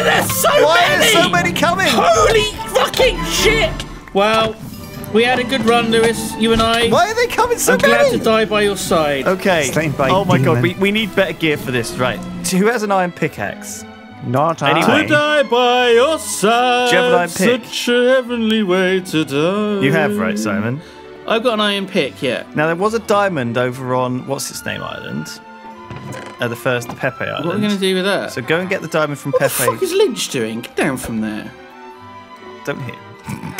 are there so Why are many? there so many coming? Holy fucking shit! Well, we had a good run, Lewis. You and I. Why are they coming so I'm glad to die by your side. Okay. By oh my god, we, we need better gear for this. Right. Who has an iron pickaxe? Not Anyway. I. To die by your side. Do you have an iron pick? Such a heavenly way to die. You have, right, Simon? I've got an iron pick, yeah. Now, there was a diamond over on, what's its name island? Uh, the first, the Pepe Island. What are we going to do with that? So go and get the diamond from what the Pepe. fuck is Lynch doing? Get down from there. Don't hit him.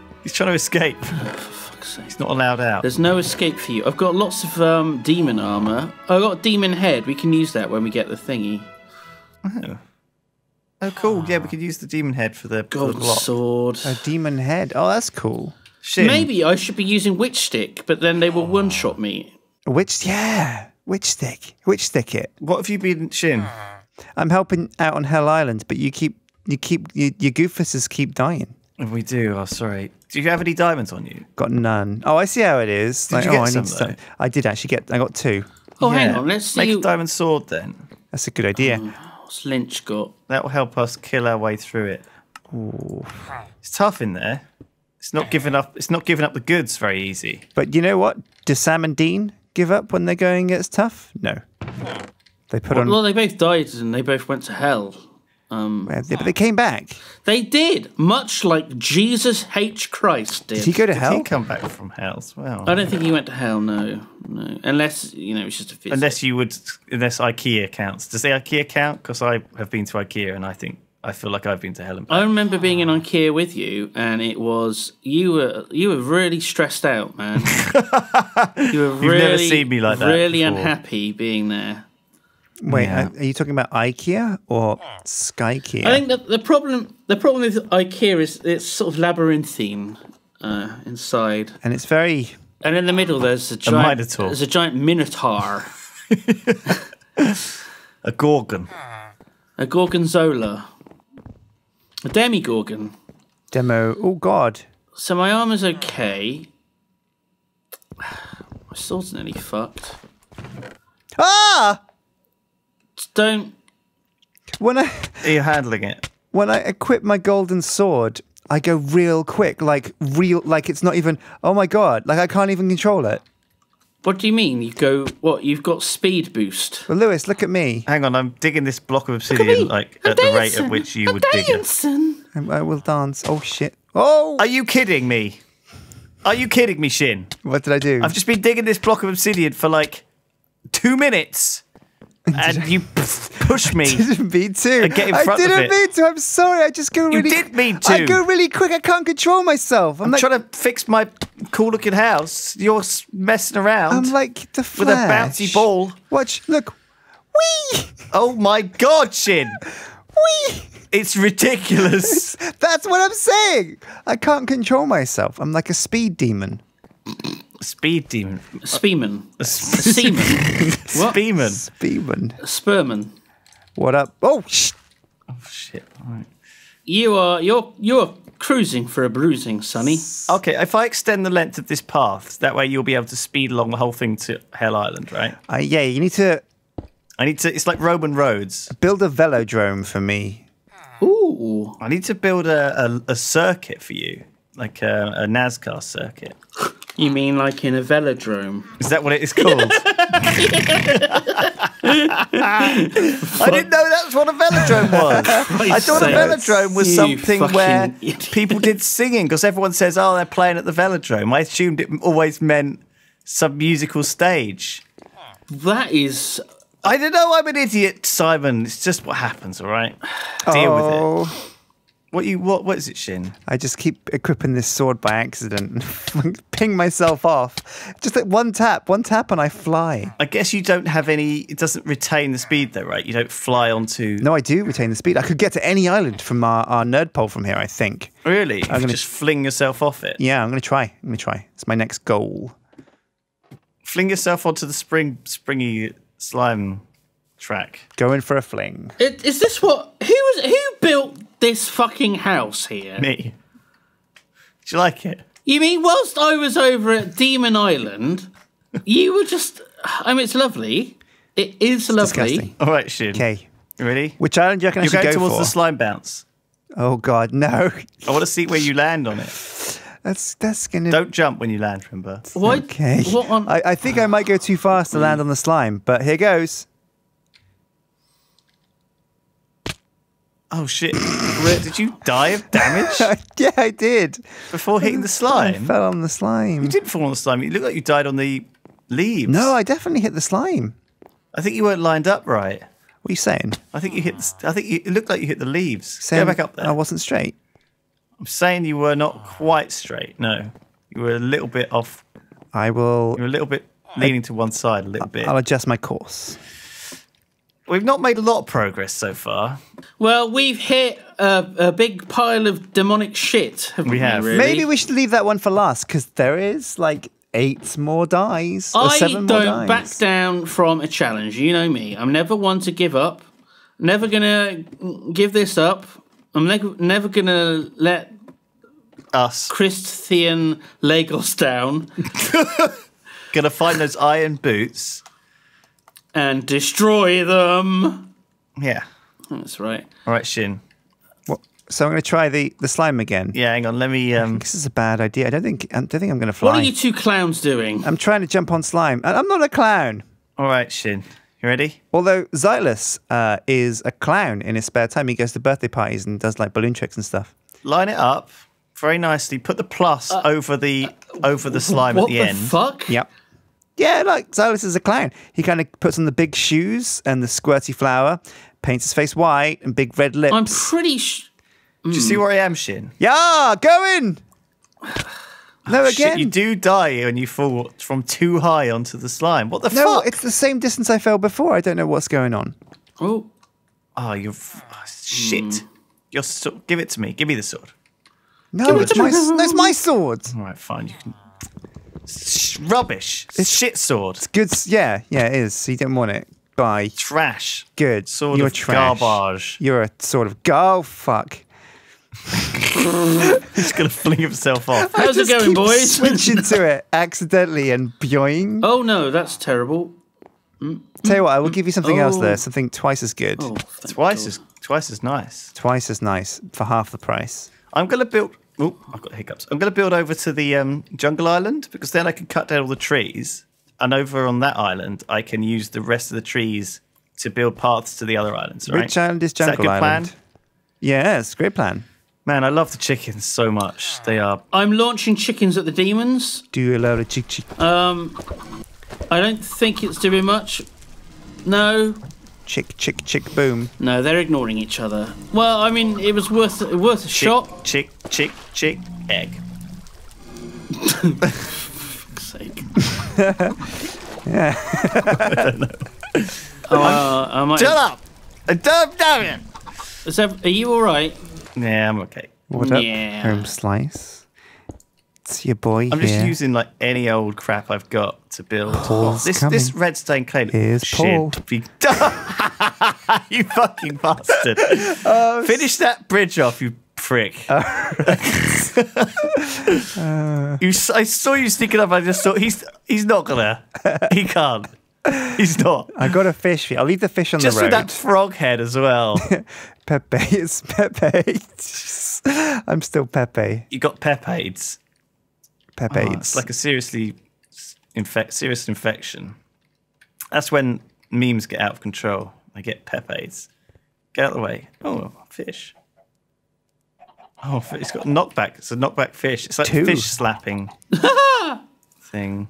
He's trying to escape. Fuck's sake. He's not allowed out. There's no escape for you. I've got lots of um, demon armor. I've got demon head. We can use that when we get the thingy. Oh. Oh, cool. Yeah, we could use the demon head for the, for the sword. A demon head. Oh, that's cool. Sjin. Maybe I should be using witch stick, but then they will one shot me. Witch, yeah. Which stick? Which stick it? What have you been, Sjin? I'm helping out on Hell Island, but you keep, you keep, you, your goofuses keep dying. We do. Oh, sorry. Do you have any diamonds on you? Got none. Oh, I see how it is. Did you oh, get I some, need though? I did actually get. I got two. Oh, hang on. Let's Make see. a diamond sword then. That's a good idea. Um, what's Lynch got? That will help us kill our way through it. It's tough in there. It's not giving up. It's not giving up the goods very easy. But you know what? Do Sam and Dean give up when they're going gets tough? No. They put on. Well, they both died and they both went to hell. Um, Yeah, but they came back. they did, much like Jesus H. Christ did. Did he go to Did hell? he come back from hell as well? I don't think he went to hell. No, no. Unless you know, it's just a visit. Unless you would, unless IKEA counts. Does the IKEA count? Because I have been to IKEA and I think I feel like I've been to hell and back. I remember being in IKEA with you, and it was you were you were really stressed out, man. you were really, never seen me like that really before. unhappy being there. Wait, Yeah. are, are you talking about IKEA or Skykea? I think that the problem the problem with IKEA is it's sort of labyrinthine uh, inside, and it's very. and in the middle there's a giant minotaur. there's a giant minotaur, A gorgon. a gorgonzola, a demigorgon. Demo. Oh God. So my armor's okay. My sword's nearly fucked. Ah! Just don't. When I Are you handling it? when I equip my golden sword, I go real quick, like real, like it's not even. Oh my God! Like I can't even control it. What do you mean? You go. What? You've got speed boost. But Lewis, look at me. Hang on, I'm digging this block of me. obsidian like I'm at the rate at which you I'm would dig it. dancing. I, I will dance. Oh shit! Oh, Are you kidding me? Are you kidding me, Sjin? what did I do? I've just been digging this block of obsidian for like two minutes, and you push me. I didn't mean to. And get in I didn't mean to. I'm sorry. I just go really. You did mean to. I go really quick. I can't control myself. I'm, I'm like. trying to fix my cool-looking house. You're messing around I'm like the Flash. with a bouncy ball. Watch. Look. Wee. Oh my god, Sjin! Wee. It's ridiculous. That's what I'm saying. I can't control myself. I'm like a speed demon. Speed demon. Spearman. A Seaman. what? Speedman. Speedman. Spurman. What up? Oh, sh- Shit. Alright. You are. You're. You're cruising for a bruising, Sonny. Okay, if I extend the length of this path, that way you'll be able to speed along the whole thing to Hell Island, right? uh, yeah. You need to I need to. It's like Roman roads. build a velodrome for me. Ooh. I need to build a, a, a circuit for you, like a, a NASCAR circuit. You mean like in a velodrome? Is that what it is called? I didn't know that was what a velodrome was. I thought a velodrome was something where idiot. people did singing because everyone says, "Oh, they're playing at the velodrome." I assumed it always meant some musical stage. That is. Uh, I don't know. I'm an idiot, Simon. It's just what happens. All right, deal with it. Oh. What you? What? What is it, Sjin? I just keep equipping this sword by accident. Ping myself off. Just like one tap, one tap, and I fly. I guess you don't have any. It doesn't retain the speed, though, right? You don't fly onto. No, I do retain the speed. I could get to any island from our, our nerd pole from here. I think. Really? You gonna- just fling yourself off it. Yeah, I'm gonna try. I'm gonna try. It's my next goal. Fling yourself onto the spring, springy slime track. Going for a fling. It, is this what? Who? Who built this fucking house here? Me. Do you like it? You mean whilst I was over at Demon Island, you were just. I mean, it's lovely. It is lovely. Disgusting. All right, Sjin. Okay. You ready? Which island do you reckon I You're should going go towards for? the slime bounce. oh God, no. I want to see where you land on it. That's that's gonna. Don't jump when you land, remember? Why? Okay. What on? I, I think I might go too fast to land on the slime, but here goes. Oh shit! Did you die of damage yeah, I did. before hitting the slime, I fell on the slime. You didn't fall on the slime. You look like you died on the leaves. No, I definitely hit the slime. I think you weren't lined up right. What are you saying? I think you hit. The, I think you, it looked like you hit the leaves. saying Go back up there. I wasn't straight. I'm saying you were not quite straight. No, you were a little bit off. I will. You were a little bit leaning to one side, a little bit. I'll adjust my course. We've not made a lot of progress so far. Well, we've hit a, a big pile of demonic shit. We we, have. Really? Maybe we should leave that one for last because there is like eight more dies or I seven don't more dies. back down from a challenge. You know me. I'm never one to give up. Never gonna give this up. I'm ne- never gonna let Us Christian Lagos down gonna find those iron boots. And destroy them. Yeah. That's right. All right, Sjin. What- So I'm going to try the, the slime again. Yeah, hang on. Let me. Um, This is a bad idea. I don't think I don't think I'm going to fly. What are you two clowns doing? I'm trying to jump on slime. I'm not a clown. all right, Sjin. You ready? Although Zylus uh, is a clown in his spare time, he goes to birthday parties and does like balloon tricks and stuff. Line it up very nicely. Put the plus over the over the slime at the, the end. fuck? Yep. Yeah, like Zylus is a clown. He kind of puts on the big shoes and the squirty flower, paints his face white and big red lips. I'm pretty. Sh- Do you see mm. where I am, Sjin? yeah, go in. No, Shit, again. you do die when you fall from too high onto the slime. What the no, fuck? No, it's the same distance I fell before. I don't know what's going on. oh, ah, Oh, you're f- oh, shit. Mm. Your sword. Give it to me. Give me the sword. No, it's my, no, it's my sword. All right, fine. You can. Sh- rubbish. shit sword. It's good. Yeah, yeah, it is. So you don't want it. Bye. Trash. Good. Sword You're of trash. garbage. You're a sort of go oh, fuck. He's gonna fling himself off. how's it Just going, keep boys? Switching to it accidentally and boing. oh no, that's terrible. Tell you what, I will give you something else Oh. there. Something twice as good. Oh, Twice God. as twice as nice. Twice as nice for half the price. I'm gonna build. Oh, I've got hiccups. I'm gonna build over to the um, jungle island because then I can cut down all the trees, and over on that island I can use the rest of the trees to build paths to the other islands. Right? Which island is that a Jungle good Island? plan? Yes, great plan. Man, I love the chickens so much. They are. I'm launching chickens at the demons. Do you allow of chick chick Um, I don't think it's doing much. No, chick chick chick boom. no, they're ignoring each other. Well, I mean, it was worth worth a Chick, shot. chick, chick, chick, egg. fuck's sake. Uh, I might. Shut up! Don't damn it! Is that, are you all right? Yeah, I'm okay. What up? Home slice. It's your boy I'm just here. using like any old crap I've got to build. Paul's oh, this coming. this red stain clay. Here's Paul. be you fucking bastard! Oh, Finish that bridge off, you prick. Oh. you, s- I saw you sneaking up. I just thought he's he's not gonna. He can't. He's not. I got a fish. I'll leave the fish on Just the with road. that frog head as well. Pepe, it's Pepe. I'm still Pepe. You got pepades. Pepe. Oh, ah, it's like a seriously infect, serious infection. That's when memes get out of control. They get pepades. Get out of the way. Oh, fish. Oh, it's got knockback. It's a knockback fish. It's like Two. fish slapping thing.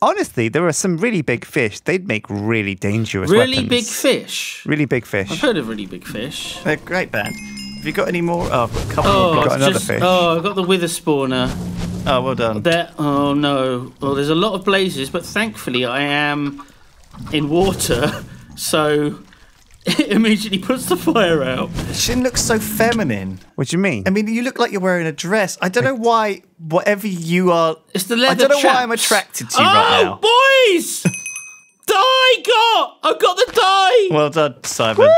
Honestly, there are some really big fish. They'd make really dangerous Really weapons. big fish. Really big fish. I've heard of really big fish. They're a great band. Have you got any more? Oh, I've got a couple Oh, more blocks. got another just, fish. oh, I've got the wither spawner. Oh, well done. There. Oh no. Well, there's a lot of blazes, but thankfully I am in water, so it immediately puts the fire out. Sjin looks so feminine. What do you mean? I mean, you look like you're wearing a dress. I don't know why, whatever you are. It's the leather. I don't know why I'm attracted to you oh, right now. Oh, boys! die got! I've got the die. Well done, Simon.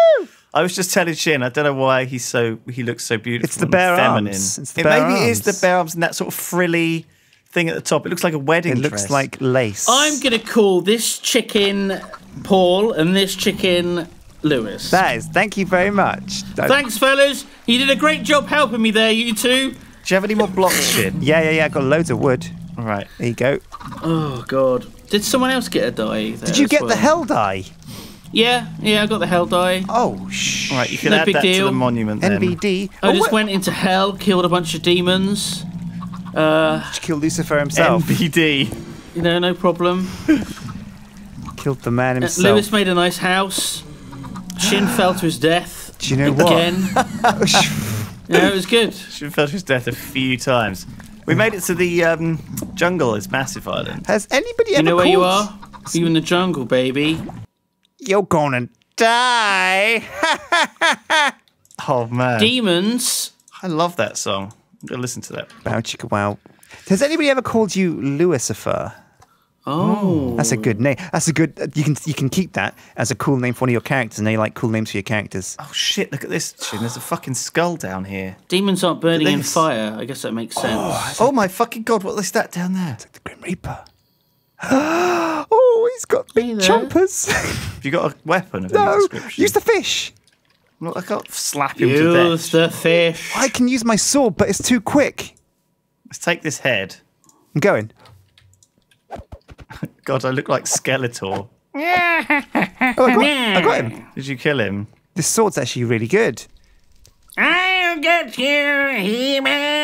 I was just telling Sjin. I don't know why he's so he looks so beautiful. It's the and bare feminine. arms. It's the It- bare maybe it is the arms. bare arms and that sort of frilly thing at the top. It looks like a wedding it looks like lace. I'm gonna call this chicken Paul and this chicken Lewis. That is. Thank you very much. Uh, Thanks, fellas. You did a great job helping me there, you two. Do you have any more blocks, Sjin? Yeah, yeah, yeah. I got loads of wood. All right. There you go. Oh God. Did someone else get a die? there Did you as get the hell die? Yeah, yeah, I got the hell die. Oh, shh. All right, you can No add big that to deal. the monument then. NBD. I Oh, just what- went into hell, killed a bunch of demons. Uh, Did you kill Lucifer himself. NBD. you know, no problem. Killed the man Uh, himself. Lewis made a nice house. Sjin fell to his death. Do you know what? Again. yeah, it was good. She fell to his death a few times. We made it to the um, jungle. It's massive island. Has anybody You ever You know where you are? You in the jungle, baby. You're gonna die. Oh man, Demons. I love that song. I'm gonna listen to that. Bow chicka wow. Has anybody ever called you Lucifer? Oh. That's a good name. That's a good. You can you can keep that as a cool name for one of your characters. And they like cool names for your characters. Oh shit! Look at this. There's a fucking skull down here. Demons aren't burning in fire. I guess that makes oh, sense. Oh my fucking god! What is that down there? It's like the Grim Reaper. oh, he's got big there. chompers. Have you got a weapon of any no, description? use the fish. Look, I can't slap him to death. Use the fish. I can use my sword, but it's too quick. Let's take this head. I'm going. God, I look like Skeletor. Oh, I got, I got him. Did you kill him? This sword's actually really good. I'll get you, He-Man.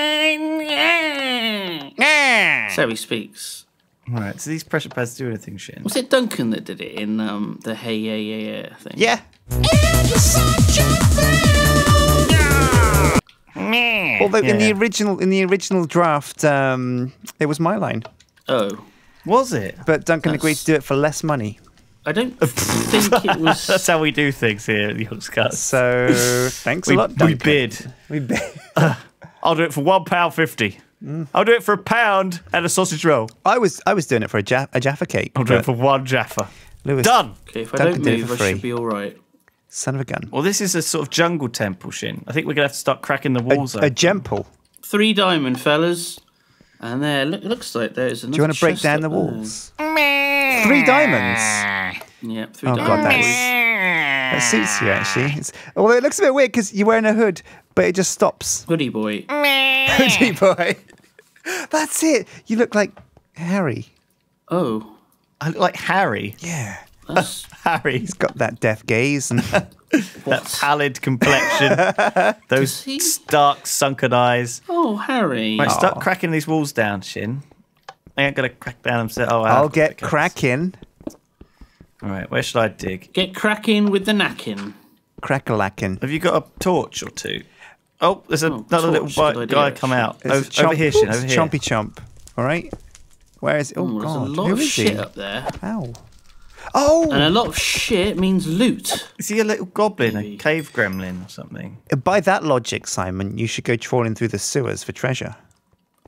So he speaks. Right. Do these pressure pads do anything, Sjin? Was it Duncan that did it in um, the Hey Yeah Yeah Yeah thing? Yeah. Although in the original in the original draft, um, it was my line, Oh, Was it? but Duncan That's- agreed to do it for less money. I don't think it was. That's how we do things here at the Yogscast. So thanks we, a lot, Duncan. we bid. We bid. I'll do it for one pound fifty. I'll do it for a pound and a sausage roll. I was I was doing it for a, ja- a Jaffa cake. I'll do it for one Jaffa. Lewis, Done. Okay, if I Duncan don't did move, for I should be all right. Son of a gun. Well, this is a sort of jungle temple, Sjin. I think we're gonna have to start cracking the walls A, a open. gemple. Three diamond, fellas. And there, look, looks like there's another Do you want to break down the up there. walls? Three diamonds. Yep, three Oh god, diamonds. that's, that suits you actually. It's, although it looks a bit weird because you're wearing a hood, but it just stops. Hoodie boy. Hoodie boy. That's it. You look like Harry. Oh, I look like Harry. Yeah. that's Harry, He's got that death gaze and that pallid complexion, those he? stark sunken eyes. oh Harry. Right, start cracking these walls down, Sjin. I ain't gonna crack down them. So, oh, I I'll get cracking. All right, where should I dig? Get cracking with the knacking. Crackalacking. Have you got a torch or two? Oh, there's Oh, another little torch, bi- good idea, guy come out. There's Over, chomp- over here, Sjin, over here. Chompy chomp. All right. Where is it? Oh, Oh, there's a God. lot Who of is shit he? up there. Ow. Oh! And a lot of shit means loot. Is he a little goblin, a cave gremlin or something? Uh, by that logic, Simon, you should go trawling through the sewers for treasure.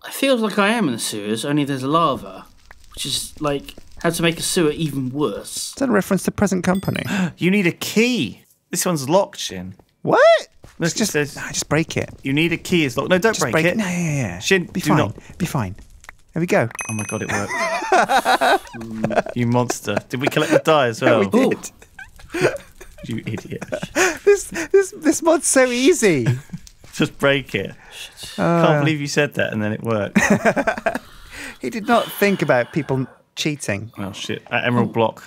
I feel like I am in the sewers, only there's lava. Which is like how to make a sewer even worse. Is that a reference to present company? You need a key. This one's locked, Sjin. what? Look, it just, says- nah, just break it. You need a key. It's locked. No, don't Just break, break, it. No, yeah, yeah, yeah. Sjin, be do fine. not. Be fine. There we go. Oh my god, it worked. you monster. Did we collect the die as well? we did. You idiot. This this this mod's so easy. Just break it. Uh. Can't believe you said that and then it worked. he did not think about people cheating. oh shit. That emerald block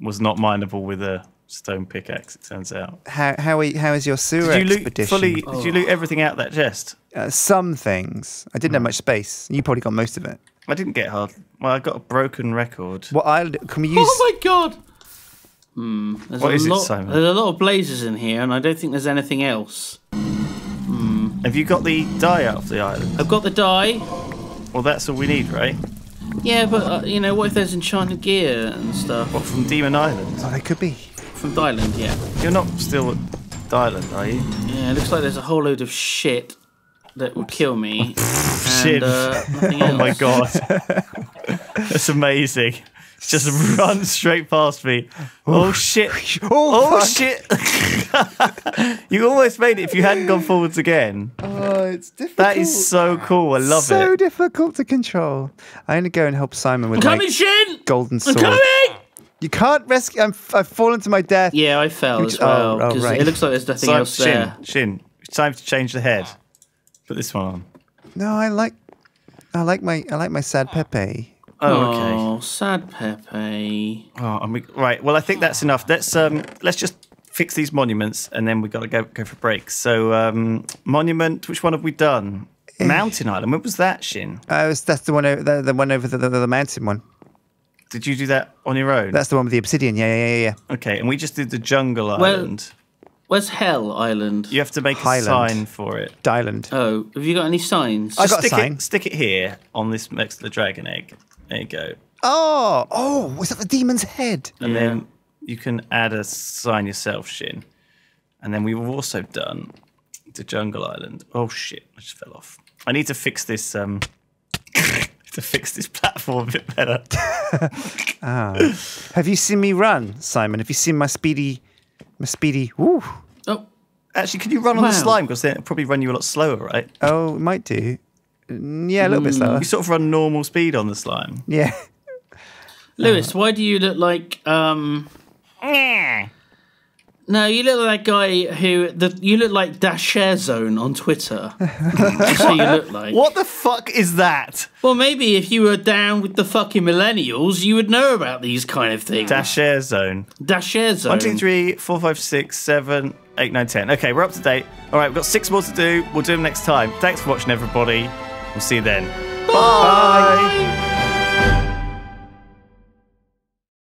was not mineable with a stone pickaxe, it turns out. How how are, how is your sewer Did you loot expedition? fully did you loot everything out that chest? Uh, some things. I didn't have much space. You probably got most of it. I didn't get hard. Well, I got a broken record. What I can we use? Oh my god! Hmm. There's What a is it, lot, Simon? There's a lot of blazes in here, and I don't think there's anything else. Have you got the die out of the island? I've got the die. Well, that's all we need, right? Yeah, but uh, you know, what if there's enchanted gear and stuff What from Demon Island? Oh, they could be. From Dylan? Yeah. You're not still at Dylan, are you? Yeah, it looks like there's a whole load of shit that will kill me. Shit. And, uh, nothing Oh my god. That's amazing. It's just run straight past me. Oh shit. Oh, Oh shit. you almost made it if you hadn't gone forwards again. Oh, it's difficult. That is so cool. I love so it. So difficult to control. I'm gonna go and help Simon with I'm my coming, Sjin! golden I'm sword. coming! You can't rescue. I'm, I've fallen to my death. Yeah, I fell Which- as well oh, oh, right. it looks like there's nothing So, else Sjin, there. Sjin, it's time to change the head. Put this one on. No, I like. I like my. I like my sad Pepe. Oh, okay. Oh, sad Pepe. Oh, and we, right. Well, I think that's enough. Let's um, let's just fix these monuments, and then we got to go go for breaks. So, um, monument. Which one have we done? Mountain Island. When was that, Sjin? Uh, was, that's the one. Over, the, the one over the, the, the mountain one. Did you do that on your own? That's the one with the obsidian. Yeah, yeah, yeah, yeah. okay. And we just did the Jungle Well- Island. Where's Hell Island? you have to make a Highland. sign for it. Island. Oh, have you got any signs? I Just got a stick sign. it. Stick it here on this next to the dragon egg. There you go. Oh, oh, was that the demon's head? and Yeah. then you can add a sign yourself, Sjin. And then we've also done the Jungle Island. Oh shit! I just fell off. I need to fix this. Um, to fix this platform a bit better. Have you seen me run, Simon? Have you seen my speedy, my speedy? Woo. oh, Actually, can you run on the slime? Because then it'll probably run you a lot slower, right? Oh, it might do. Mm, Yeah, a little bit slower. You sort of run normal speed on the slime. Yeah. Lewis, why do you look like um? No, you look like that guy who the you look like Dash Share Zone on Twitter. That's what you look like. What the fuck is that? Well, maybe if you were down with the fucking millennials, you would know about these kind of things. Dash share zone. Dash Share Zone. One, two, three, four, five, six, seven, eight, nine, ten. Okay, we're up to date. All right, we've got six more to do. We'll do them next time. Thanks for watching, everybody. We'll see you then. Bye.